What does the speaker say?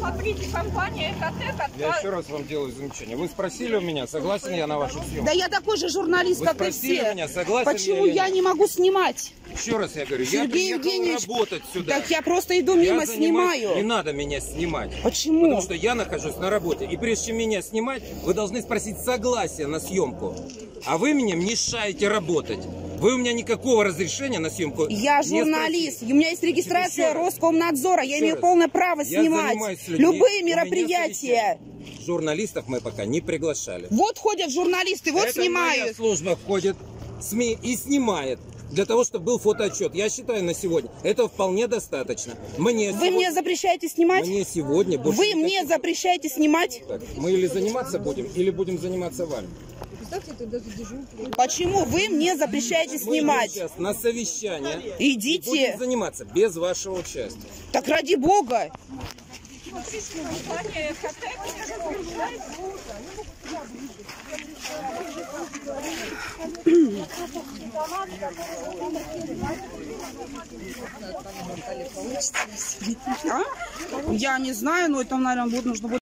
смотрите, компания «Экотек» Я отка- еще раз вам делаю замечание. Вы спросили у меня, согласен я на вашу съемку? Да я такой же журналист, Вы как и спросили все. меня, согласен Почему я я не могу снимать? Еще раз я говорю, я Сергей приехал Евгеньевич, работать сюда. Так я просто иду Я мимо, занимаюсь- снимаю. Не надо меня снимать. Почему? Потому что я нахожусь на работе. И прежде чем меня снимать, вы должны спросить согласие на съемку. А вы мне мешаете работать. Вы у меня никакого разрешения на съемку Я журналист, у меня есть регистрация. Роскомнадзора, я имею полное право снимать любые мероприятия. Журналистов мы пока не приглашали. Вот ходят журналисты, вот Это моя снимают. служба входит в СМИ и снимает. Для того, чтобы был фотоотчет. Я считаю на сегодня. Этого вполне достаточно. Мне Вы сегодня- мне запрещаете снимать? Мне сегодня Вы мне запрещаете снимать? Так, мы или заниматься будем, или будем заниматься вами. Почему вы мне запрещаете снимать? сейчас на совещание. Идите. Будем заниматься без вашего участия. Так ради бога. А? Я не знаю, но это, наверное, будет нужно будет